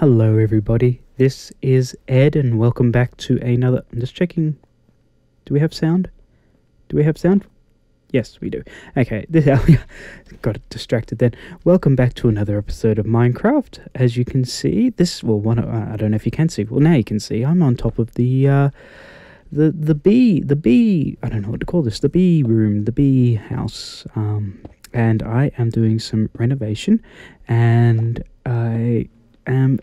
Hello, everybody. This is Ed, and welcome back to another. I'm just checking. Do we have sound? Do we have sound? Yes, we do. Okay, this got distracted then. Welcome back to another episode of Minecraft. As you can see, this well, one uh, I don't know if you can see. Well, now you can see. I'm on top of the uh, the the bee the bee. I don't know what to call this. The bee room, the bee house. Um, and I am doing some renovation, and I am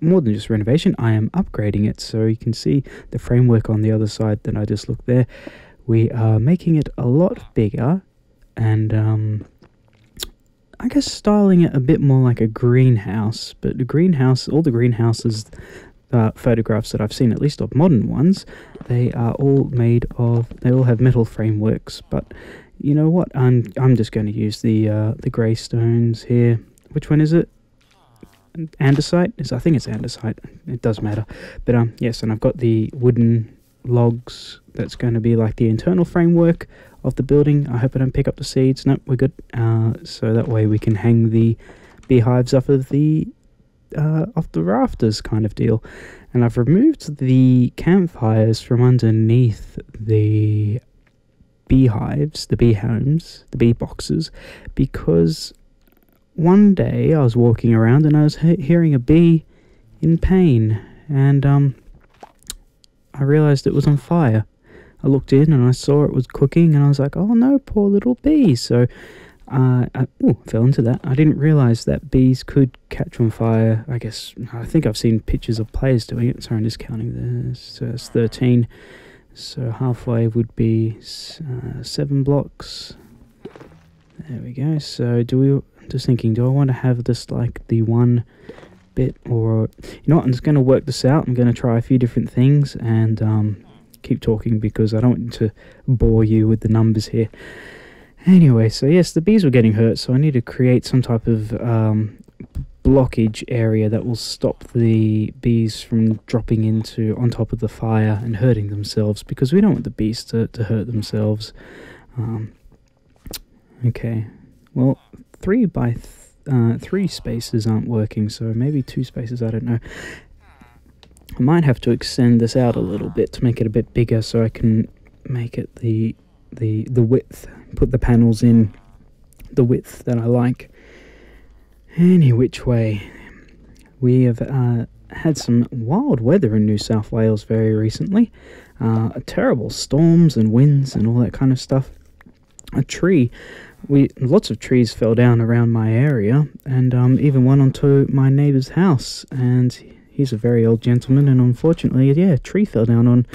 more than just renovation. I am upgrading it, so you can see the framework on the other side that I just looked there we are making it a lot bigger and um, I guess styling it a bit more like a greenhouse. But the greenhouse, all the greenhouses uh, photographs that I've seen, at least of modern ones, they are all made of. They all have metal frameworks. But you know what? I'm I'm just going to use the uh, the grey stones here. Which one is it? Andesite? Is I think it's andesite. It does matter. But um yes, and I've got the wooden logs that's going to be like the internal framework of the building. I hope I don't pick up the seeds. No, we're good. Uh, so that way we can hang the beehives off of the uh, off the rafters kind of deal. And I've removed the campfires from underneath the beehives, the bee homes, the bee boxes, because one day I was walking around and I was he- hearing a bee in pain, and um, I realized it was on fire. I looked in and I saw it was cooking, and I was like, "Oh no, poor little bee!" So, uh, I ooh, fell into that. I didn't realize that bees could catch on fire. I guess I think I've seen pictures of players doing it. Sorry, I'm just counting this. So it's thirteen. So halfway would be uh, seven blocks. There we go. So do we? Just thinking, do I want to have this like the one bit, or you know what? I'm just going to work this out. I'm going to try a few different things and um, keep talking because I don't want to bore you with the numbers here. Anyway, so yes, the bees were getting hurt, so I need to create some type of um, blockage area that will stop the bees from dropping into on top of the fire and hurting themselves because we don't want the bees to, to hurt themselves. Um, okay, well, three by th- uh, three spaces aren't working, so maybe two spaces, I don't know. I might have to extend this out a little bit to make it a bit bigger so I can make it the the the width, put the panels in the width that I like. Any which way, we have uh, had some wild weather in New South Wales very recently. Uh, terrible storms and winds and all that kind of stuff. A tree we lots of trees fell down around my area, and um, even one onto my neighbour's house. And he's a very old gentleman, and unfortunately, yeah, a tree fell down on.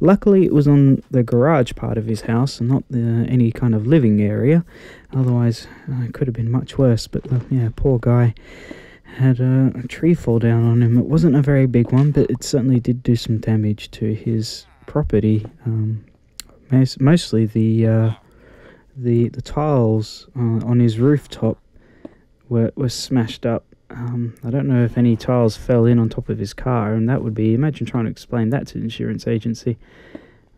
Luckily, it was on the garage part of his house, and not the, any kind of living area. Otherwise, uh, it could have been much worse. But uh, yeah, poor guy had a, a, tree fall down on him. It wasn't a very big one, but it certainly did do some damage to his property. Um, mostly the uh, the the tiles uh, on his rooftop were were smashed up. Um, I don't know if any tiles fell in on top of his car, and that would be imagine trying to explain that to the insurance agency.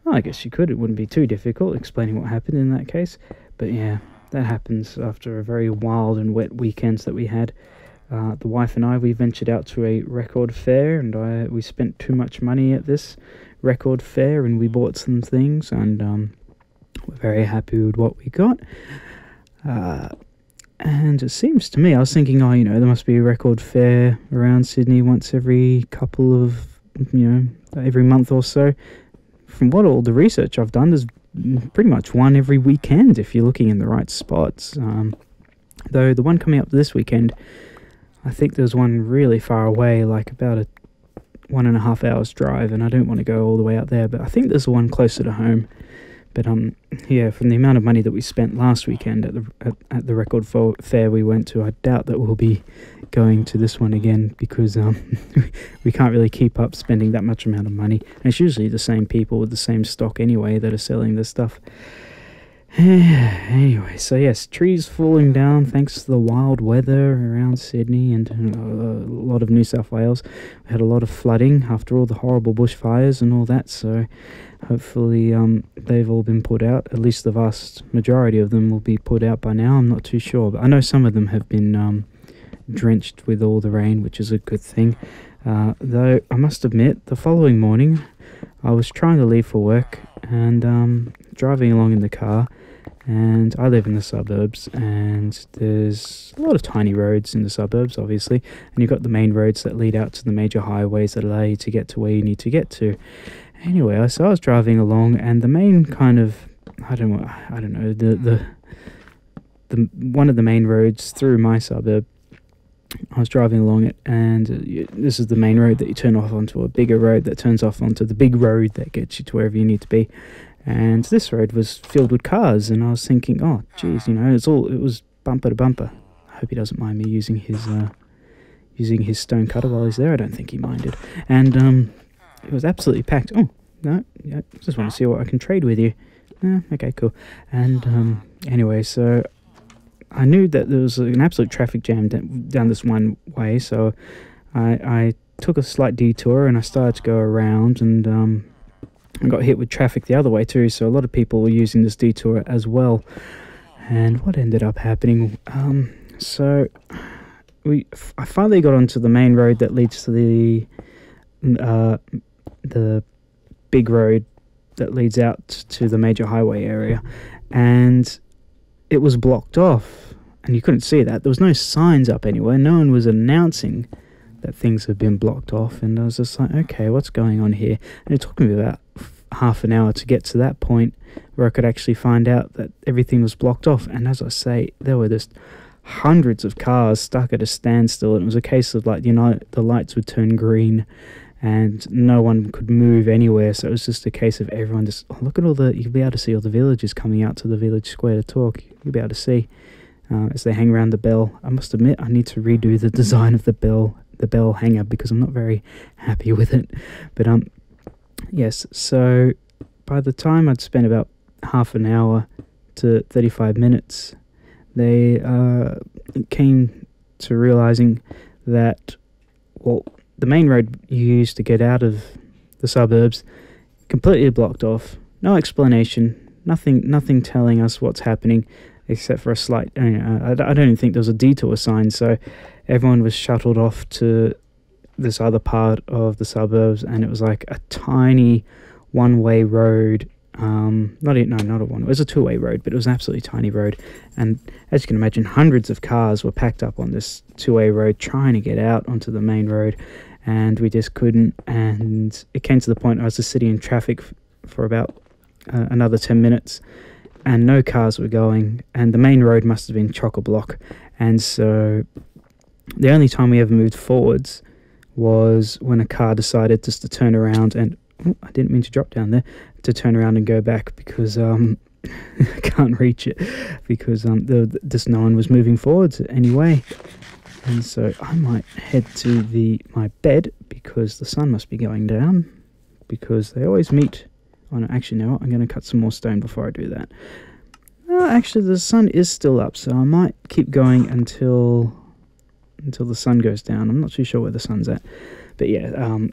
Well, I guess you could. It wouldn't be too difficult explaining what happened in that case. But yeah, that happens after a very wild and wet weekends that we had. Uh, the wife and I we ventured out to a record fair, and I we spent too much money at this record fair, and we bought some things, and um, we're very happy with what we got. Uh, and it seems to me, I was thinking, oh, you know, there must be a record fair around Sydney once every couple of, you know, every month or so. From what all the research I've done, there's pretty much one every weekend if you're looking in the right spots. Um, though the one coming up this weekend, I think there's one really far away, like about a one and a half hours drive, and I don't want to go all the way out there, but I think there's one closer to home. But um, yeah, from the amount of money that we spent last weekend at the at, at the record fair we went to, I doubt that we'll be going to this one again because um, we can't really keep up spending that much amount of money. And it's usually the same people with the same stock anyway that are selling this stuff. anyway, so yes, trees falling down thanks to the wild weather around Sydney and uh, a lot of New South Wales. We had a lot of flooding after all the horrible bushfires and all that, so hopefully um, they've all been put out. At least the vast majority of them will be put out by now. I'm not too sure, but I know some of them have been um, drenched with all the rain, which is a good thing. Uh, though I must admit, the following morning, I was trying to leave for work and um, driving along in the car. And I live in the suburbs, and there's a lot of tiny roads in the suburbs, obviously. And you've got the main roads that lead out to the major highways that allow you to get to where you need to get to. Anyway, so I was driving along, and the main kind of I don't know, I don't know the the the one of the main roads through my suburb I was driving along it, and uh, this is the main road that you turn off onto a bigger road that turns off onto the big road that gets you to wherever you need to be. And this road was filled with cars, and I was thinking, oh, geez, you know, it's all it was bumper to bumper. I hope he doesn't mind me using his uh, using his stone cutter while he's there. I don't think he minded, and um, it was absolutely packed. Oh no, yeah, just want to see what I can trade with you. Uh, okay, cool. And um, anyway, so I knew that there was an absolute traffic jam down this one way, so I, I took a slight detour and I started to go around and um, I got hit with traffic the other way too. So a lot of people were using this detour as well. And what ended up happening? Um, so we, I finally got onto the main road that leads to the uh, the big road that leads out to the major highway area, and it was blocked off and you couldn't see that. There was no signs up anywhere. No one was announcing that things had been blocked off. And I was just like, okay, what's going on here? And it took me about half an hour to get to that point where I could actually find out that everything was blocked off. And as I say, there were just hundreds of cars stuck at a standstill. And it was a case of like, you know, the lights would turn green and no one could move anywhere. So it was just a case of everyone just oh, look at all the. You'll be able to see all the villagers coming out to the village square to talk. You'll be able to see uh, as they hang around the bell. I must admit, I need to redo the design of the bell, the bell hanger, because I'm not very happy with it. But um, yes. So by the time I'd spent about half an hour to 35 minutes, they uh, came to realizing that well the main road you use to get out of the suburbs completely blocked off. No explanation. Nothing. Nothing telling us what's happening, except for a slight. I, I don't think there was a detour sign. So everyone was shuttled off to this other part of the suburbs, and it was like a tiny one-way road um, not a, no, not a one. It was a two-way road, but it was an absolutely tiny road. And as you can imagine, hundreds of cars were packed up on this two-way road trying to get out onto the main road, and we just couldn't. And it came to the point I was just sitting in traffic for about uh, another ten minutes, and no cars were going, and the main road must have been chock a block. And so, the only time we ever moved forwards was when a car decided just to turn around and oh, I didn't mean to drop down there to turn around and go back because um, I can't reach it because um, the, just no one was moving forwards anyway. And so I might head to the my bed because the sun must be going down because they always meet. Oh no, actually no, I'm going to cut some more stone before I do that. Actually, the sun is still up, so I might keep going until until the sun goes down. I'm not too sure where the sun's at, but yeah, um,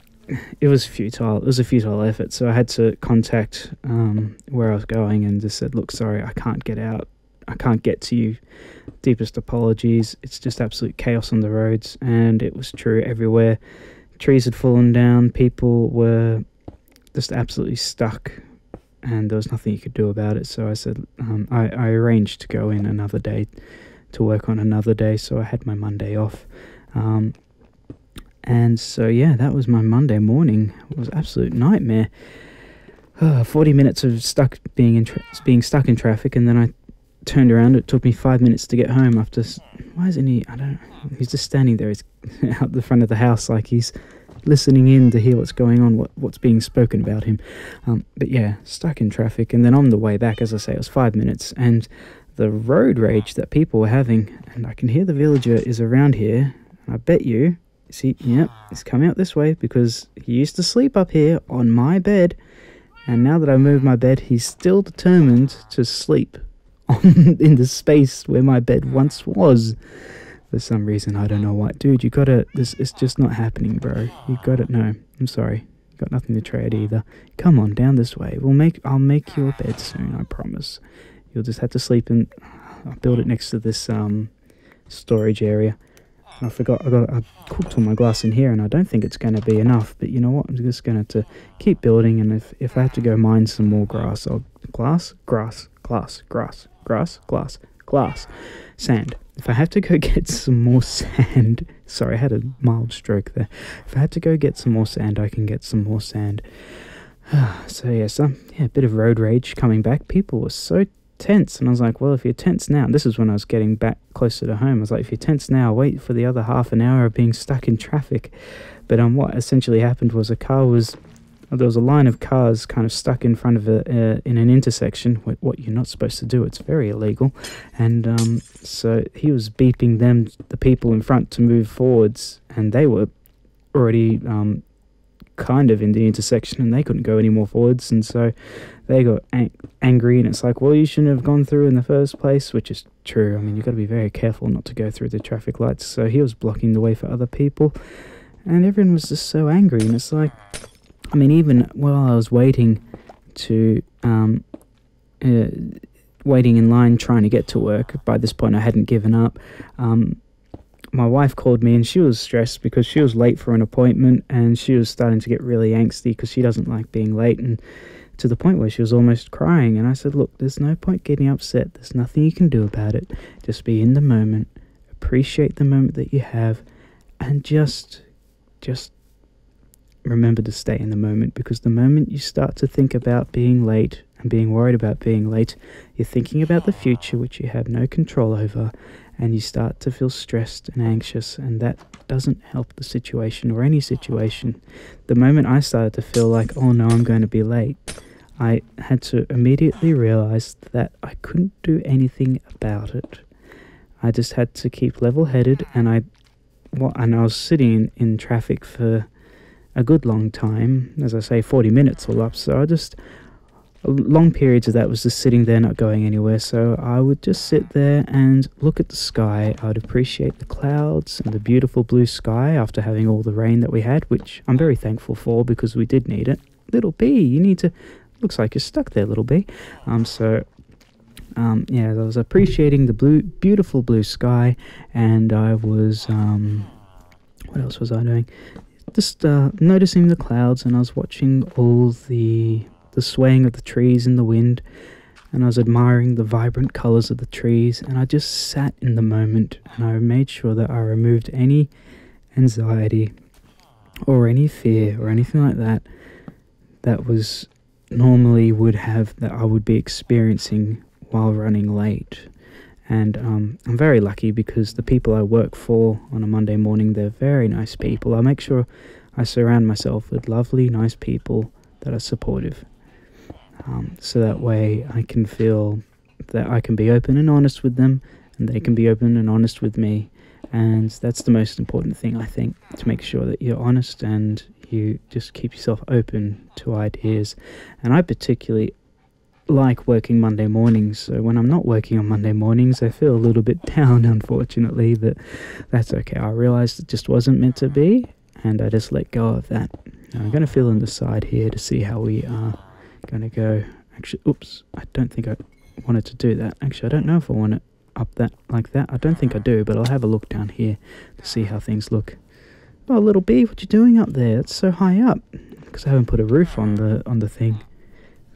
it was futile. It was a futile effort. So I had to contact um, where I was going and just said, "Look, sorry, I can't get out. I can't get to you. Deepest apologies. It's just absolute chaos on the roads." And it was true everywhere. Trees had fallen down. People were just absolutely stuck, and there was nothing you could do about it. So I said, um, I, I arranged to go in another day to work on another day. So I had my Monday off. Um, and so, yeah, that was my Monday morning. It was absolute nightmare. Uh, 40 minutes of stuck being in being stuck in traffic, and then I turned around. It took me five minutes to get home. After, why isn't he? I don't. He's just standing there. He's out the front of the house, like he's listening in to hear what's going on, what what's being spoken about him. Um, but yeah, stuck in traffic, and then on the way back, as I say, it was five minutes, and the road rage that people were having, and I can hear the villager is around here. I bet you See, yep, he's coming out this way because he used to sleep up here on my bed. And now that I've moved my bed, he's still determined to sleep on in the space where my bed once was. For some reason, I don't know why. Dude, you gotta, this, it's just not happening, bro. You gotta, no, I'm sorry. Got nothing to trade either. Come on, down this way. We'll make, I'll make you a bed soon, I promise. You'll just have to sleep in, I'll build it next to this, um, storage area. I forgot I got I cooked all my glass in here, and I don't think it's going to be enough. But you know what? I'm just going to keep building, and if if I have to go mine some more grass, I'll glass, grass, glass, grass, grass, glass, glass, sand. If I have to go get some more sand, sorry, I had a mild stroke there. If I had to go get some more sand, I can get some more sand. so yeah, yeah, a bit of road rage coming back. People were so tense, and I was like, well, if you're tense now, this is when I was getting back closer to home. I was like, if you're tense now, wait for the other half an hour of being stuck in traffic. But um, what essentially happened was a car was there was a line of cars kind of stuck in front of a uh, in an intersection. What you're not supposed to do. It's very illegal, and um, so he was beeping them, the people in front, to move forwards, and they were already um, kind of in the intersection and they couldn't go any more forwards. And so they got ang- angry and it's like well you shouldn't have gone through in the first place which is true. I mean you've got to be very careful not to go through the traffic lights. So he was blocking the way for other people and everyone was just so angry. And it's like i mean even while i was waiting to um uh, waiting in line trying to get to work by this point i hadn't given up. Um my wife called me and she was stressed because she was late for an appointment and she was starting to get really angsty because she doesn't like being late and to the point where she was almost crying. And I said look there's no point getting upset. There's nothing you can do about it. Just be in the moment. Appreciate the moment that you have and just just remember to stay in the moment because the moment you start to think about being late and being worried about being late you're thinking about the future which you have no control over and you start to feel stressed and anxious, and that doesn't help the situation or any situation. The moment I started to feel like, oh no, I'm going to be late, I had to immediately realize that I couldn't do anything about it. I just had to keep level headed, and I, well, and I was sitting in, traffic for a good long time, as I say, 40 minutes all up. So I just long periods of that was just sitting there not going anywhere. So i would just sit there and look at the sky. I would appreciate the clouds and the beautiful blue sky after having all the rain that we had which i'm very thankful for because we did need it. Little bee you need to looks like you're stuck there little bee. Um so um yeah i was appreciating the blue beautiful blue sky and i was um what else was i doing? Just uh, noticing the clouds and i was watching all the the swaying of the trees in the wind, and I was admiring the vibrant colors of the trees, and I just sat in the moment and I made sure that I removed any anxiety or any fear or anything like that that was normally would have that I would be experiencing while running late. And um, I'm very lucky because the people I work for on a Monday morning, they're very nice people. I make sure I surround myself with lovely, nice people that are supportive um, so that way I can feel that I can be open and honest with them, and they can be open and honest with me. And that's the most important thing, I think, to make sure that you're honest and you just keep yourself open to ideas. And I particularly like working Monday mornings. So when I'm not working on Monday mornings, I feel a little bit down, unfortunately, but that's okay. I realized it just wasn't meant to be, and I just let go of that. Now I'm going to fill in the side here to see how we are gonna go. Actually oops I don't think I wanted to do that. Actually I don't know if I want it up that like that. I don't think I do but I'll have a look down here to see how things look. Oh little bee what you doing up there? It's so high up. Because I haven't put a roof on the on the thing.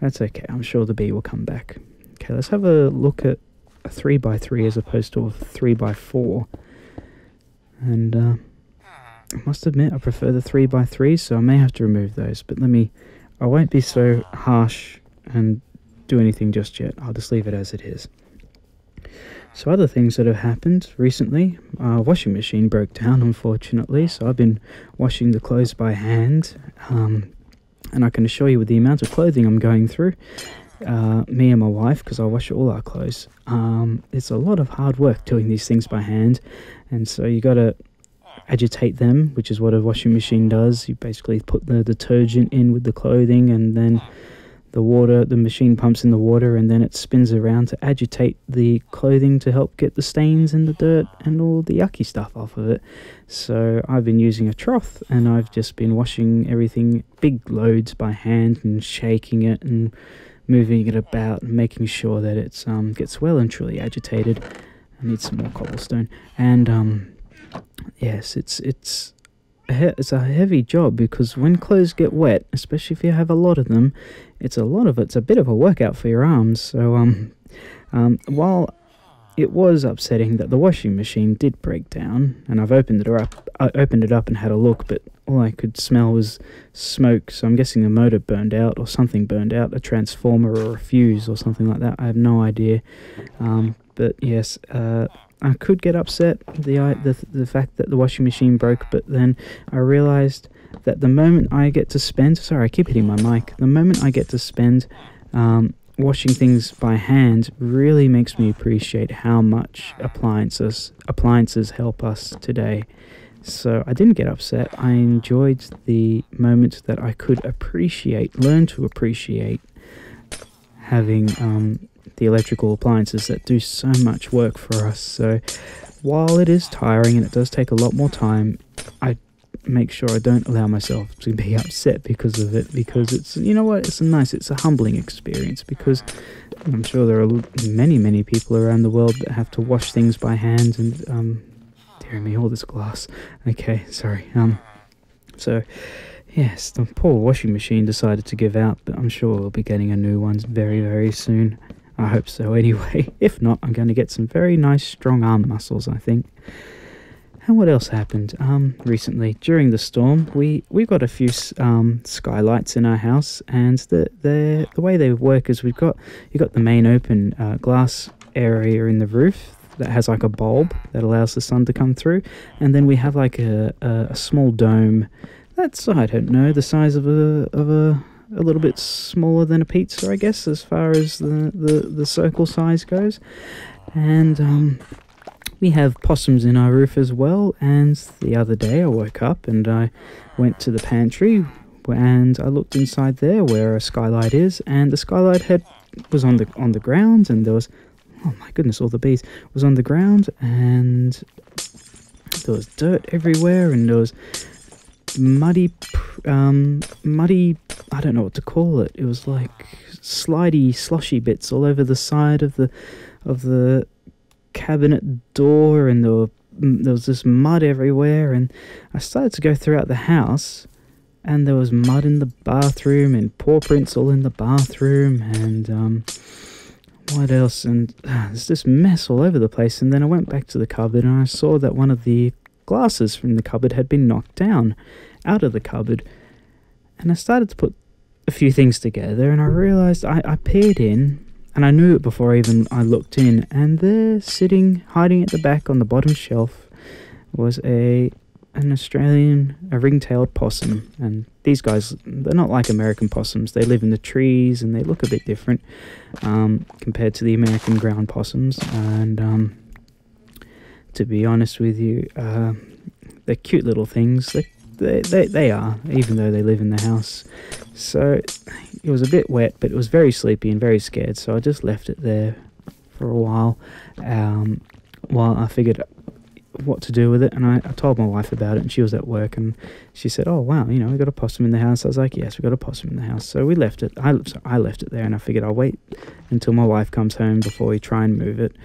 That's okay. I'm sure the bee will come back. Okay let's have a look at a 3 by 3 as opposed to a 3 by 4 and uh, I must admit I prefer the 3 by 3 so I may have to remove those but let me I won't be so harsh and do anything just yet. I'll just leave it as it is. So other things that have happened recently, our washing machine broke down unfortunately, so I've been washing the clothes by hand, um, and I can assure you with the amount of clothing I'm going through, uh, me and my wife, because I wash all our clothes, um, it's a lot of hard work doing these things by hand, and so you got to agitate them, which is what a washing machine does. You basically put the detergent in with the clothing and then the water, the machine pumps in the water and then it spins around to agitate the clothing to help get the stains and the dirt and all the yucky stuff off of it. So I've been using a trough and I've just been washing everything big loads by hand and shaking it and moving it about and making sure that it um, gets well and truly agitated. I need some more cobblestone and um, yes, it's it's it's a heavy job because when clothes get wet, especially if you have a lot of them, it's a lot of it's a bit of a workout for your arms. So um, um, while it was upsetting that the washing machine did break down, and I've opened it up. I opened it up and had a look, but all I could smell was smoke. So I'm guessing the motor burned out or something burned out, a transformer or a fuse or something like that. I have no idea. Um, but yes, uh, I could get upset the, the the fact that the washing machine broke, but then I realized that the moment I get to spend, sorry, I keep hitting my mic. The moment I get to spend um, washing things by hand really makes me appreciate how much appliances appliances help us today. So I didn't get upset. I enjoyed the moment that I could appreciate, learn to appreciate having um, the electrical appliances that do so much work for us. So while it is tiring and it does take a lot more time, I make sure I don't allow myself to be upset because of it because it's you know what it's a nice it's a humbling experience because I'm sure there are many many people around the world that have to wash things by hand and um dear me all this glass okay sorry um so yes the poor washing machine decided to give out but I'm sure we'll be getting a new one very very soon I hope so anyway. If not, I'm going to get some very nice strong arm muscles, I think. And what else happened? Um, recently, during the storm, we, we got a few um, skylights in our house, and the, the the way they work is we've got you got the main open uh, glass area in the roof that has like a bulb that allows the sun to come through, and then we have like a, a, a small dome that's I don't know the size of a of a a little bit smaller than a pizza, I guess, as far as the, the, the circle size goes. And um, we have possums in our roof as well. And the other day I woke up and I went to the pantry and I looked inside there where a skylight is, and the skylight had was on the on the ground, and there was oh my goodness, all the bees was on the ground, and there was dirt everywhere, and there was muddy, um, muddy. I don't know what to call it. It was like slidey, slushy bits all over the side of the of the cabinet door, and there, were, mm, there was this mud everywhere. And I started to go throughout the house, and there was mud in the bathroom, and paw prints all in the bathroom, and um, what else? And uh, there's this mess all over the place. And then I went back to the cupboard, and I saw that one of the glasses from the cupboard had been knocked down out of the cupboard. And I started to put a few things together and I realized I, I peered in and I knew it before even I looked in and there sitting hiding at the back on the bottom shelf was a an Australian a ring-tailed possum and these guys they're not like American possums they live in the trees and they look a bit different um, compared to the American ground possums and um, to be honest with you. Uh, they're cute little things. They, they, they, are, even though they live in the house. So it was a bit wet, but it was very sleepy and very scared. So I just left it there for a while um, while I figured what to do with it. And I, I told my wife about it, and she was at work, and she said, "Oh wow, you know, we got a possum in the house." I was like, "Yes, we got a possum in the house." So we left it. I I left it there, and I figured I'll wait until my wife comes home before we try and move it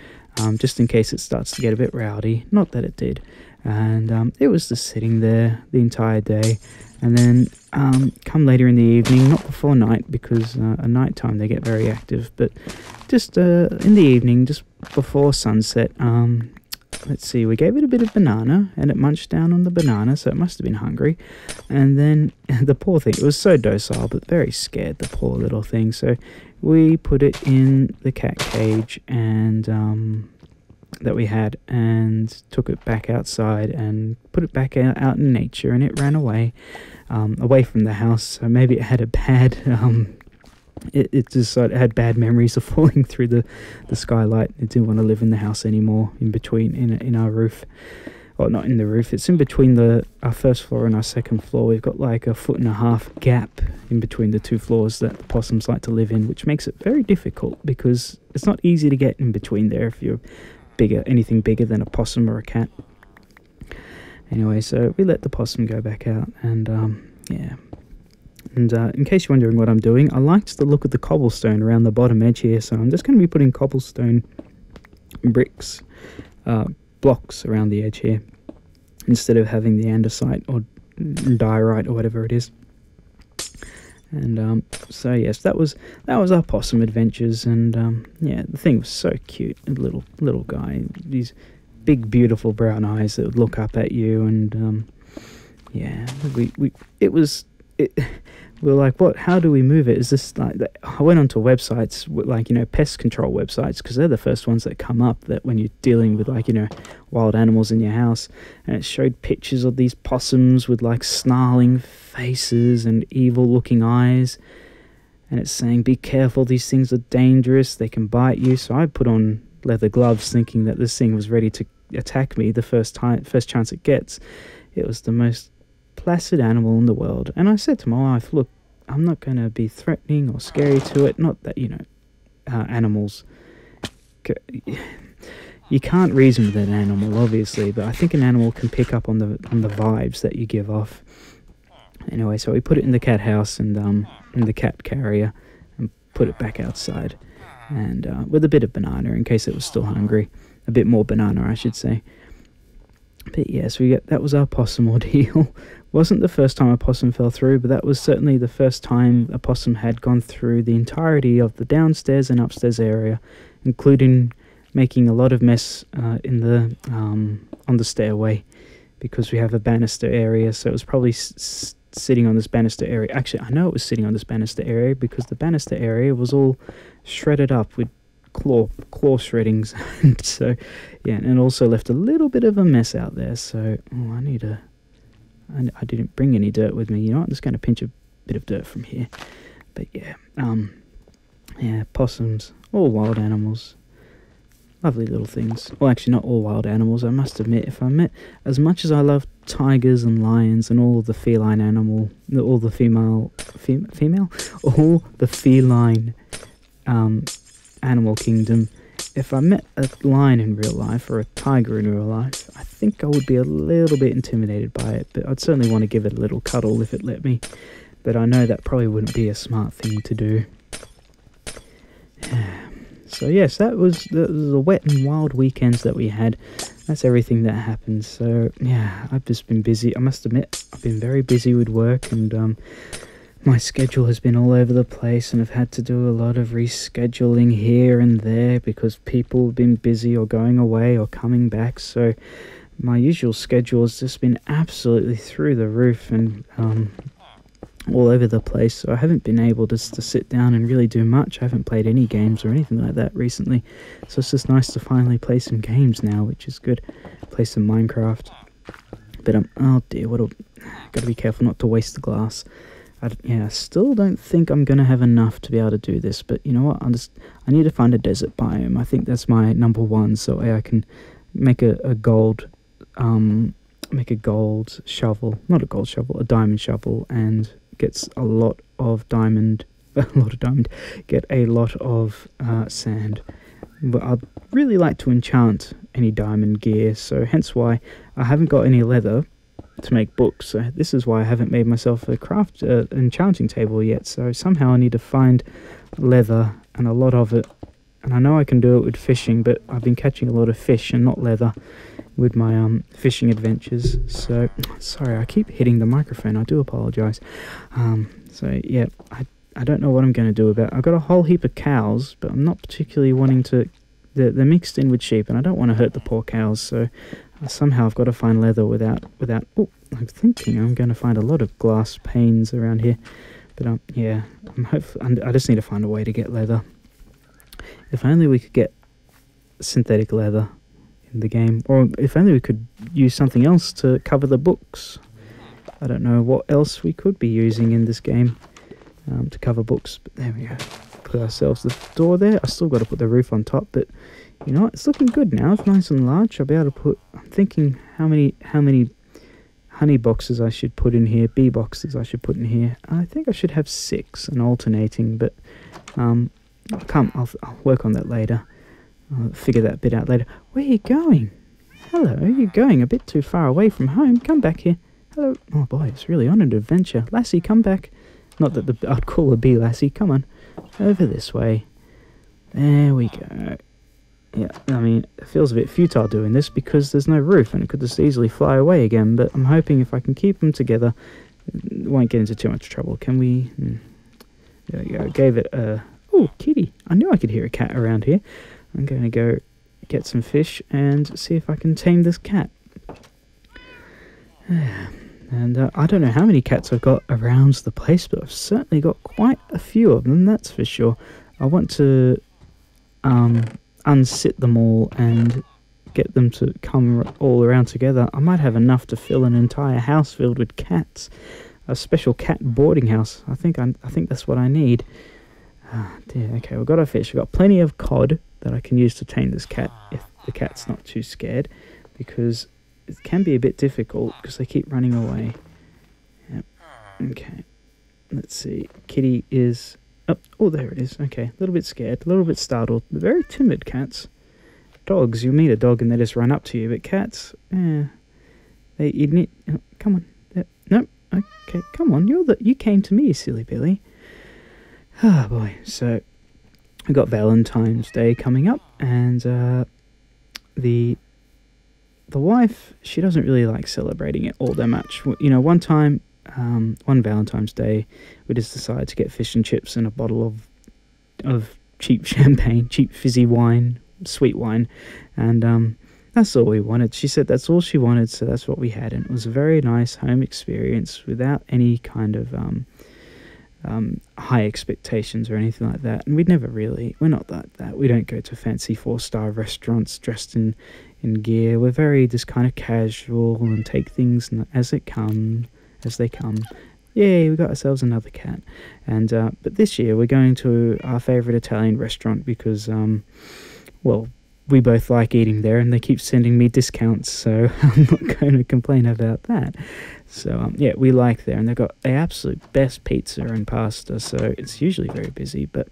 um, just in case it starts to get a bit rowdy. Not that it did. And um, it was just sitting there the entire day. And then um, come later in the evening, not before night, because uh, at night time they get very active, but just uh, in the evening, just before sunset, um, let's see, we gave it a bit of banana and it munched down on the banana, so it must have been hungry. And then the poor thing, it was so docile but very scared, the poor little thing. So we put it in the cat cage and um, that we had and took it back outside and put it back out, in nature and it ran away um, away from the house so maybe it had a bad um, it, it just had bad memories of falling through the, the skylight it didn't want to live in the house anymore in between in, in our roof well, not in the roof. It's in between the our first floor and our second floor. We've got like a foot and a half gap in between the two floors that the possums like to live in, which makes it very difficult because it's not easy to get in between there if you're bigger, anything bigger than a possum or a cat. Anyway, so we let the possum go back out, and um, yeah. And uh, in case you're wondering what I'm doing, I liked the look of the cobblestone around the bottom edge here, so I'm just going to be putting cobblestone bricks uh, blocks around the edge here. instead of having the andesite or diorite or whatever it is. And um, so yes, that was that was our possum adventures, and um, yeah, the thing was so cute, a little little guy, these big beautiful brown eyes that would look up at you, and um, yeah, we, we it was it. We are like, what? How do we move it? Is this like? I went onto websites like you know pest control websites because they're the first ones that come up that when you're dealing with like you know wild animals in your house, and it showed pictures of these possums with like snarling faces and evil-looking eyes, and it's saying, "Be careful, these things are dangerous. They can bite you." So I put on leather gloves, thinking that this thing was ready to attack me the first time, first chance it gets. It was the most placid animal in the world. And I said to my wife, look, I'm not going to be threatening or scary to it. Not that, you know, uh, animals. You can't reason with an animal, obviously, but I think an animal can pick up on the on the vibes that you give off. Anyway, so we put it in the cat house and um in the cat carrier, and put it back outside, and uh, with a bit of banana in case it was still hungry, a bit more banana, I should say. But yes, we get that was our possum ordeal. Wasn't the first time a possum fell through, but that was certainly the first time a possum had gone through the entirety of the downstairs and upstairs area, including making a lot of mess uh, in the um, on the stairway, because we have a banister area. So it was probably sitting on this banister area. Actually, I know it was sitting on this banister area because the banister area was all shredded up with claw claw shreddings so yeah and also left a little bit of a mess out there so oh, I need a I, I didn't bring any dirt with me you know I'm just going to pinch a bit of dirt from here. But yeah um yeah possums all wild animals. Lovely little things. Well actually not all wild animals I must admit. If I met as much as I love tigers and lions and all the feline animal all the female fem, female? All the feline um animal kingdom, if I met a lion in real life or a tiger in real life, I think I would be a little bit intimidated by it, but I'd certainly want to give it a little cuddle if it let me. But I know that probably wouldn't be a smart thing to do. So yes, that was the, the wet and wild weekends that we had. That's everything that happened. So yeah, I've just been busy. I must admit, I've been very busy with work and um, my schedule has been all over the place and I've had to do a lot of rescheduling here and there because people have been busy or going away or coming back. So my usual schedule has just been absolutely through the roof and um, all over the place. So I haven't been able to, to sit down and really do much. I haven't played any games or anything like that recently. So it's just nice to finally play some games now, which is good. Play some Minecraft. But um, oh dear, what a, gotta be careful not to waste the glass. I, yeah, I still don't think I'm gonna have enough to be able to do this. But you know what? I just I need to find a desert biome. I think that's my number one, so I can make a, a gold, um, make a gold shovel, not a gold shovel, a diamond shovel, and gets a lot of diamond, a lot of diamond, get a lot of uh, sand. But I'd really like to enchant any diamond gear, so hence why I haven't got any leather to make books. So this is why I haven't made myself a craft uh, enchanting table yet. So somehow I need to find leather and a lot of it. And I know I can do it with fishing, but I've been catching a lot of fish and not leather with my um fishing adventures. So sorry, I keep hitting the microphone. I do apologize. Um, so yeah, I I don't know what I'm going to do about. It. I've got a whole heap of cows, but I'm not particularly wanting to. They're, they're mixed in with sheep, and I don't want to hurt the poor cows. So somehow I've got to find leather without without. Oh, I'm thinking I'm going to find a lot of glass panes around here, but um, yeah, I'm hopefully I just need to find a way to get leather. If only we could get synthetic leather in the game, or if only we could use something else to cover the books. I don't know what else we could be using in this game um, to cover books, but there we go. Put ourselves the door there. I still got to put the roof on top, but you know? It's looking good now. It's nice and large. I'll be able to put. I'm thinking how many how many honey boxes I should put in here, bee boxes I should put in here. I think I should have six and alternating, but um, I'll come. I'll, I'll work on that later. I'll figure that bit out later. Where are you going? Hello, you're going a bit too far away from home. Come back here. Hello. Oh boy, it's really on an adventure. Lassie, come back. Not that the, I'd call her bee Lassie. Come on, over this way. There we go. Yeah, I mean, it feels a bit futile doing this because there's no roof and it could just easily fly away again. But I'm hoping if I can keep them together, it won't get into too much trouble. Can we? Hmm. There we go. Gave it a. Oh, kitty! I knew I could hear a cat around here. I'm going to go get some fish and see if I can tame this cat. And uh, I don't know how many cats I've got around the place, but I've certainly got quite a few of them, that's for sure. I want to um, unsit them all and get them to come all around together. I might have enough to fill an entire house filled with cats. A special cat boarding house. I think I, I think that's what I need. Ah, dear. Okay, we've got our fish. We've got plenty of cod that I can use to tame this cat if the cat's not too scared, because it can be a bit difficult because they keep running away. Yep. Okay. Let's see. Kitty is Oh, oh, there it is. Okay, a little bit scared, a little bit startled. Very timid cats. Dogs, you meet a dog and they just run up to you, but cats, eh, they you need. Oh, come on, uh, no, okay, come on. You're the you came to me, silly Billy. Ah, oh, boy. So we got Valentine's Day coming up, and uh, the the wife she doesn't really like celebrating it all that much. You know, one time um, one Valentine's Day, we just decided to get fish and chips and a bottle of of cheap champagne, cheap fizzy wine, sweet wine, and um, that's all we wanted. She said that's all she wanted, so that's what we had, and it was a very nice home experience without any kind of um, um, high expectations or anything like that. And we'd never really, we're not like that. We don't go to fancy four star restaurants dressed in in gear. We're very just kind of casual and take things as it comes as they come. Yay, we got ourselves another cat. And uh, but this year we're going to our favorite Italian restaurant because, um, well, we both like eating there, and they keep sending me discounts, so I'm not going to complain about that. So um, yeah, we like there, and they've got the absolute best pizza and pasta. So it's usually very busy, but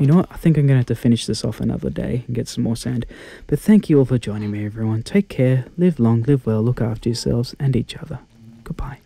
you know what? I think I'm going to have to finish this off another day and get some more sand. But thank you all for joining me, everyone. Take care, live long, live well, look after yourselves and each other. Goodbye.